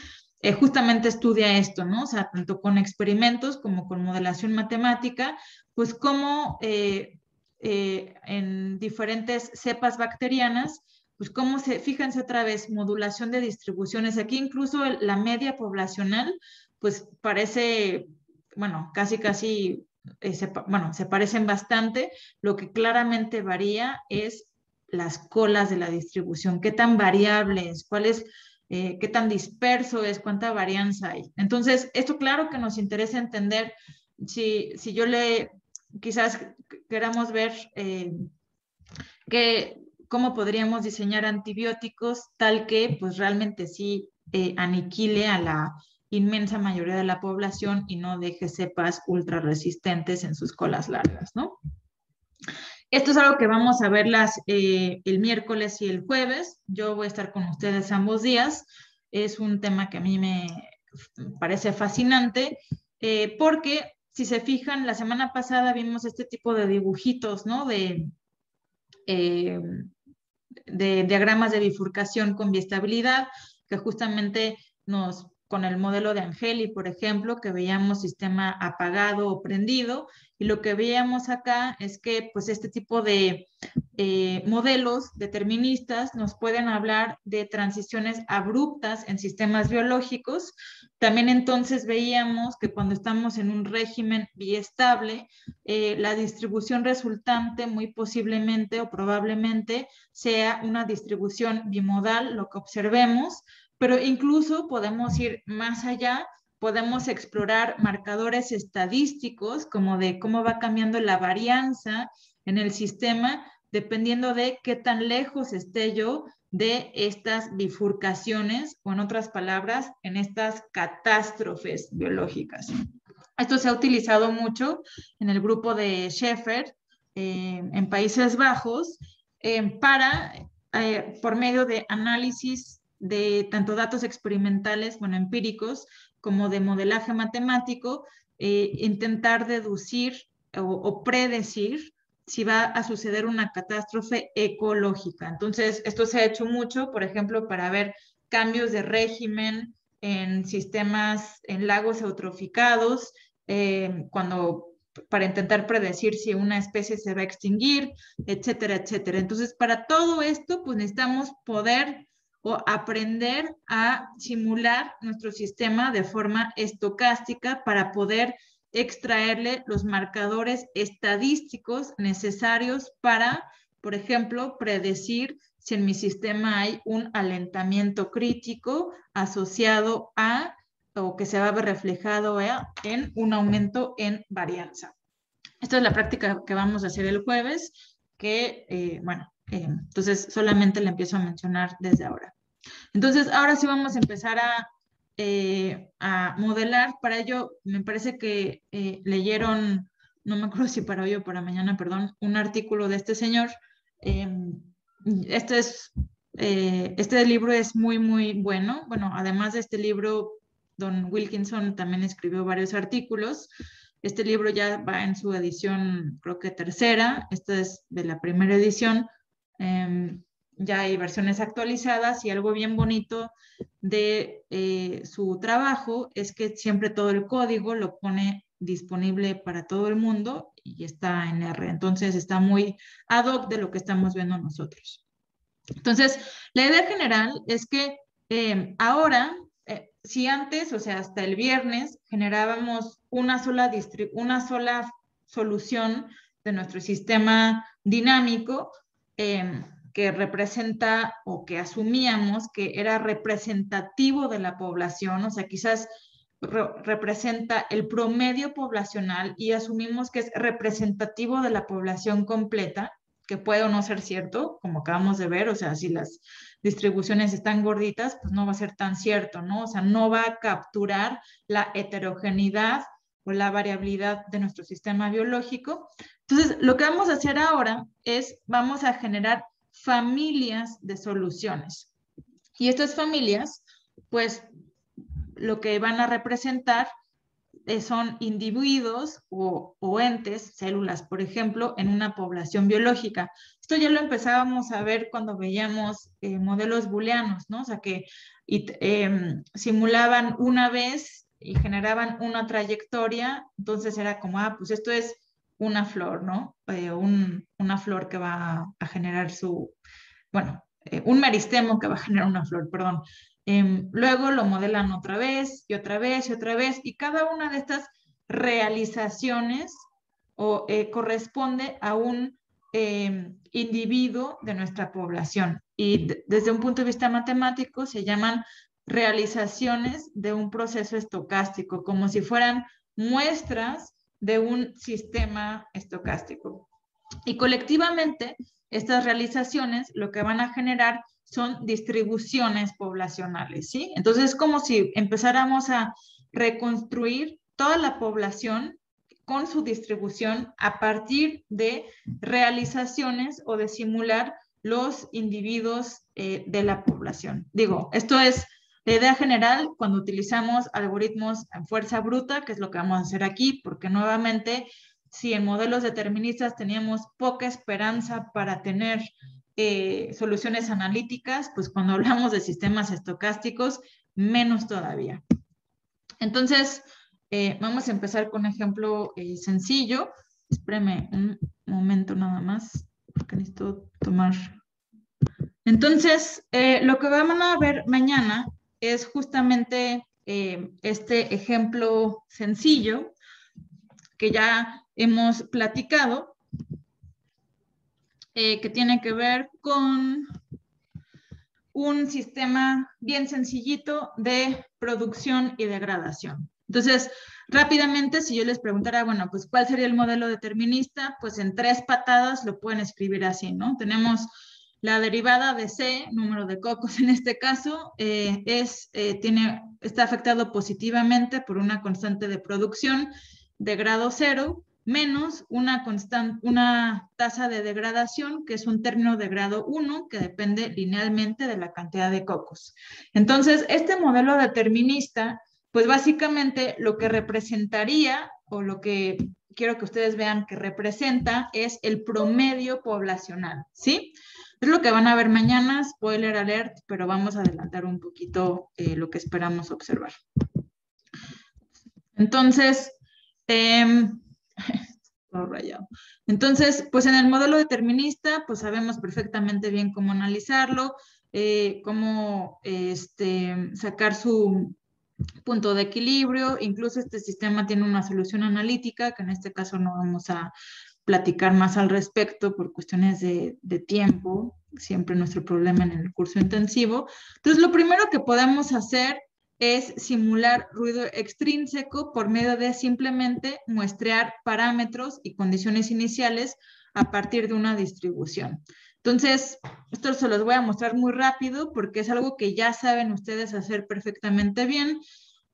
eh, justamente estudia esto, ¿no? O sea, tanto con experimentos como con modelación matemática, pues cómo eh, eh, en diferentes cepas bacterianas, pues cómo se, fíjense otra vez, modulación de distribuciones. Aquí incluso la media poblacional, pues parece, bueno, casi, casi, bueno, se parecen bastante. Lo que claramente varía es las colas de la distribución, qué tan variables, cuáles eh, qué tan disperso es, cuánta varianza hay. Entonces, esto claro que nos interesa entender si, si yo le, quizás queramos ver eh, que, cómo podríamos diseñar antibióticos tal que pues realmente sí eh, aniquile a la inmensa mayoría de la población y no deje cepas ultra resistentes en sus colas largas, ¿no? Esto es algo que vamos a ver eh, el miércoles y el jueves. Yo voy a estar con ustedes ambos días. Es un tema que a mí me parece fascinante eh, porque si se fijan, la semana pasada vimos este tipo de dibujitos, ¿no? De, eh, de diagramas de bifurcación con biestabilidad que justamente nos con el modelo de Angeli, por ejemplo, que veíamos sistema apagado o prendido, y lo que veíamos acá es que pues este tipo de eh, modelos deterministas nos pueden hablar de transiciones abruptas en sistemas biológicos. También entonces veíamos que cuando estamos en un régimen biestable, eh, la distribución resultante muy posiblemente o probablemente sea una distribución bimodal, lo que observemos, pero incluso podemos ir más allá, podemos explorar marcadores estadísticos como de cómo va cambiando la varianza en el sistema dependiendo de qué tan lejos esté yo de estas bifurcaciones o en otras palabras, en estas catástrofes biológicas. Esto se ha utilizado mucho en el grupo de Sheffer eh, en Países Bajos eh, para, eh, por medio de análisis de tanto datos experimentales, bueno, empíricos, como de modelaje matemático, eh, intentar deducir o, predecir si va a suceder una catástrofe ecológica. Entonces, esto se ha hecho mucho, por ejemplo, para ver cambios de régimen en sistemas, en lagos eutroficados, eh, cuando para intentar predecir si una especie se va a extinguir, etcétera, etcétera. Entonces, para todo esto, pues necesitamos poder o aprender a simular nuestro sistema de forma estocástica para poder extraerle los marcadores estadísticos necesarios para, por ejemplo, predecir si en mi sistema hay un alentamiento crítico asociado a o que se va a ver reflejado en un aumento en varianza. Esta es la práctica que vamos a hacer el jueves, que, eh, bueno, eh, entonces, solamente le empiezo a mencionar desde ahora. Entonces, ahora sí vamos a empezar a, eh, a modelar. Para ello, me parece que eh, leyeron, no me acuerdo si para hoy o para mañana, perdón, un artículo de este señor. este es este libro es muy, muy bueno. Bueno, además de este libro, Don Wilkinson también escribió varios artículos. Este libro ya va en su edición, creo que tercera. Esta es de la primera edición. Em, ya hay versiones actualizadas y algo bien bonito de eh, su trabajo es que siempre todo el código lo pone disponible para todo el mundo y está en R. Entonces está muy ad hoc de lo que estamos viendo nosotros. Entonces, la idea general es que em, ahora, eh, si antes, o sea, hasta el viernes, generábamos una sola, una sola solución de nuestro sistema dinámico, eh, que representa o que asumíamos que era representativo de la población, o sea, quizás representa el promedio poblacional y asumimos que es representativo de la población completa, que puede o no ser cierto, como acabamos de ver, o sea, si las distribuciones están gorditas, pues no va a ser tan cierto, ¿no? O sea, no va a capturar la heterogeneidad o la variabilidad de nuestro sistema biológico. Entonces, lo que vamos a hacer ahora es, vamos a generar familias de soluciones. Y estas familias, pues, lo que van a representar eh, son individuos o, entes, células, por ejemplo, en una población biológica. Esto ya lo empezábamos a ver cuando veíamos eh, modelos booleanos, ¿no? O sea, que em, simulaban una vez y generaban una trayectoria, entonces era como, ah, pues esto es una flor, ¿no? Eh, una flor que va a generar su, bueno, un meristemo que va a generar una flor, perdón. Em, luego lo modelan otra vez y otra vez y otra vez y cada una de estas realizaciones o, eh, corresponde a un em, individuo de nuestra población y desde un punto de vista matemático se llaman realizaciones de un proceso estocástico, como si fueran muestras de un sistema estocástico. Y colectivamente, estas realizaciones lo que van a generar son distribuciones poblacionales, ¿sí? Entonces es como si empezáramos a reconstruir toda la población con su distribución a partir de realizaciones o de simular los individuos eh, de la población. Digo, esto es la idea general cuando utilizamos algoritmos en fuerza bruta, que es lo que vamos a hacer aquí, porque nuevamente, si en modelos deterministas teníamos poca esperanza para tener eh, soluciones analíticas, pues cuando hablamos de sistemas estocásticos, menos todavía. Entonces, eh, vamos a empezar con un ejemplo eh, sencillo. Espérame un momento nada más, porque necesito tomar. Entonces, lo que vamos a ver mañana es justamente este ejemplo sencillo que ya hemos platicado, eh, que tiene que ver con un sistema bien sencillito de producción y degradación. Entonces, rápidamente, si yo les preguntara, bueno, pues, ¿cuál sería el modelo determinista? Pues en tres patadas lo pueden escribir así, ¿no? Tenemos la derivada de C, número de cocos en este caso, eh, es, eh, tiene, está afectado positivamente por una constante de producción de grado cero menos una, una tasa de degradación, que es un término de grado 1, que depende linealmente de la cantidad de cocos. Entonces, este modelo determinista, pues básicamente lo que representaría, o lo que quiero que ustedes vean que representa, es el promedio poblacional, ¿sí? Es lo que van a ver mañana, spoiler alert, pero vamos a adelantar un poquito eh, lo que esperamos observar. Entonces, eh, rayado. Entonces, pues en el modelo determinista, pues sabemos perfectamente bien cómo analizarlo, eh, cómo este, sacar su punto de equilibrio. Incluso este sistema tiene una solución analítica, que en este caso no vamos a platicar más al respecto por cuestiones de, tiempo, siempre nuestro problema en el curso intensivo. Entonces, lo primero que podemos hacer es simular ruido extrínseco por medio de simplemente muestrear parámetros y condiciones iniciales a partir de una distribución. Entonces, esto se los voy a mostrar muy rápido porque es algo que ya saben ustedes hacer perfectamente bien.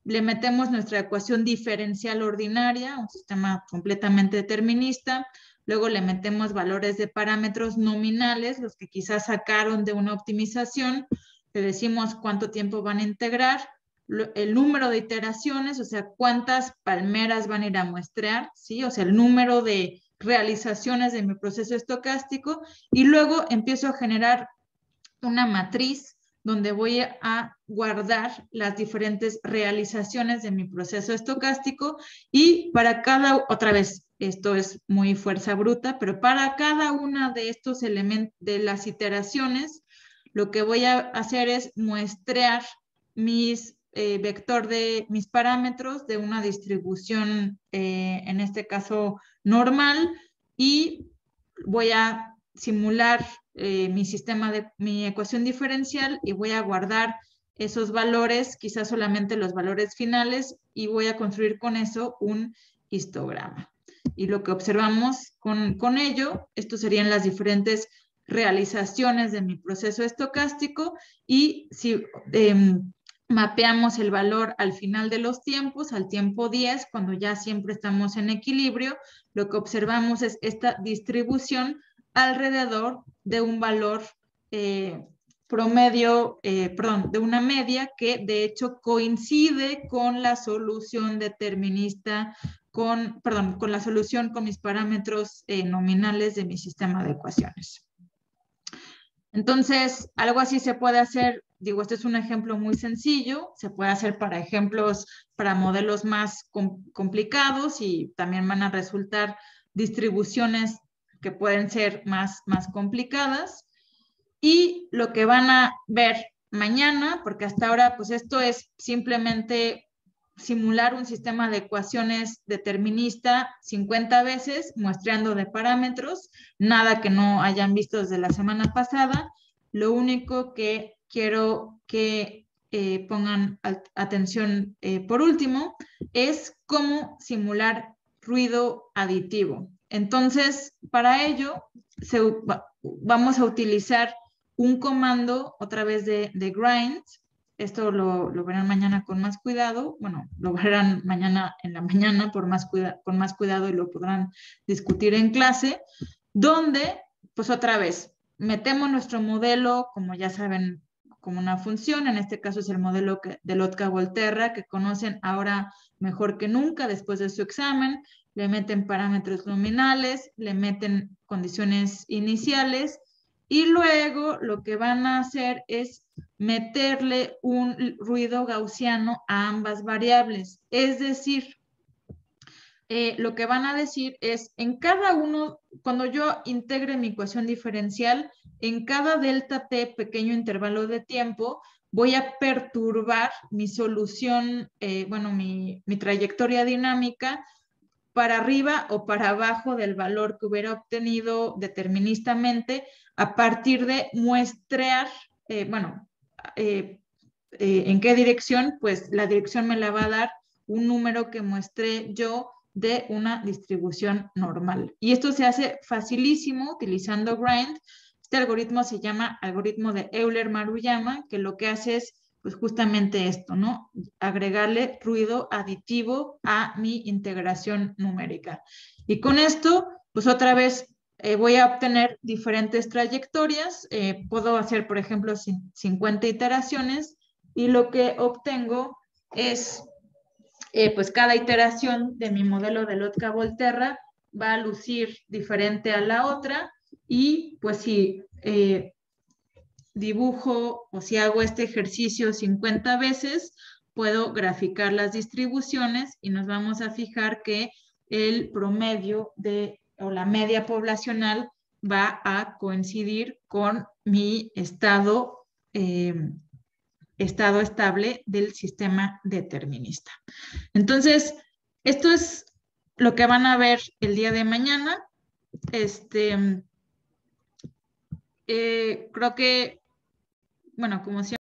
Le metemos nuestra ecuación diferencial ordinaria, un sistema completamente determinista. Luego le metemos valores de parámetros nominales, los que quizás sacaron de una optimización. Le decimos cuánto tiempo van a integrar el número de iteraciones, o sea, cuántas palmeras van a ir a muestrear, ¿sí? O sea, el número de realizaciones de mi proceso estocástico y luego empiezo a generar una matriz donde voy a guardar las diferentes realizaciones de mi proceso estocástico y para cada, otra vez, esto es muy fuerza bruta, pero para cada una de estos elementos, de las iteraciones, lo que voy a hacer es muestrear mis eh, vector de mis parámetros de una distribución, eh, en este caso normal, y voy a simular eh, mi sistema de mi ecuación diferencial y voy a guardar esos valores, quizás solamente los valores finales, y voy a construir con eso un histograma. Y lo que observamos con, con ello, estos serían las diferentes realizaciones de mi proceso estocástico y si em, mapeamos el valor al final de los tiempos, al tiempo 10, cuando ya siempre estamos en equilibrio, lo que observamos es esta distribución alrededor de un valor eh, promedio, eh, perdón, de una media que de hecho coincide con la solución determinista, con, perdón, con la solución con mis parámetros eh, nominales de mi sistema de ecuaciones. Entonces, algo así se puede hacer, digo, este es un ejemplo muy sencillo, se puede hacer para ejemplos, para modelos más complicados y también van a resultar distribuciones pueden ser más, más complicadas. Y lo que van a ver mañana, porque hasta ahora, pues esto es simplemente simular un sistema de ecuaciones determinista 50 veces, muestreando de parámetros, nada que no hayan visto desde la semana pasada. Lo único que quiero que eh, pongan atención eh, por último es cómo simular ruido aditivo. Entonces, para ello, vamos a utilizar un comando otra vez de, grind. Esto lo, verán mañana con más cuidado. Bueno, lo verán mañana en la mañana por más con más cuidado y lo podrán discutir en clase, donde, pues otra vez, metemos nuestro modelo, como ya saben, como una función. En este caso es el modelo de Lotka-Volterra, que conocen ahora mejor que nunca después de su examen. Le meten parámetros nominales, le meten condiciones iniciales y luego lo que van a hacer es meterle un ruido gaussiano a ambas variables. Es decir, eh, lo que van a decir es en cada uno, cuando yo integre mi ecuación diferencial, en cada delta t pequeño intervalo de tiempo, voy a perturbar mi solución, eh, bueno, mi, mi trayectoria dinámica para arriba o para abajo del valor que hubiera obtenido deterministamente a partir de muestrear, eh, bueno, eh, eh, en qué dirección, pues la dirección me la va a dar un número que muestre yo de una distribución normal. Y esto se hace facilísimo utilizando Grind. Este algoritmo se llama algoritmo de Euler-Maruyama, que lo que hace es pues justamente esto, ¿no? Agregarle ruido aditivo a mi integración numérica. Y con esto, pues otra vez eh, voy a obtener diferentes trayectorias. Eh, puedo hacer, por ejemplo, 50 iteraciones y lo que obtengo es, eh, pues cada iteración de mi modelo de Lotka-Volterra va a lucir diferente a la otra y pues si dibujo o si hago este ejercicio 50 veces, puedo graficar las distribuciones y nos vamos a fijar que el promedio de o la media poblacional va a coincidir con mi estado, eh, estado estable del sistema determinista. Entonces, esto es lo que van a ver el día de mañana. Este, eh, creo que, bueno, como siempre,